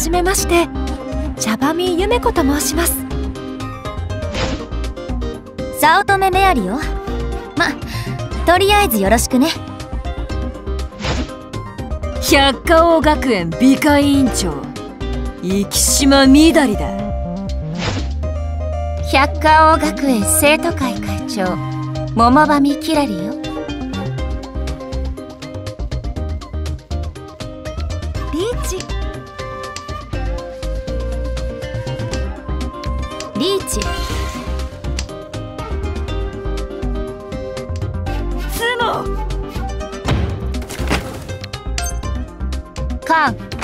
じめまして。茶葉見ゆめ子と申します。早乙女メアリよまとりあえずよろしくね。百花王学園美化委員長。生島みだりだ。百花王学園生徒会会長。桃場みきらりよ。リーチリーチ。カーン。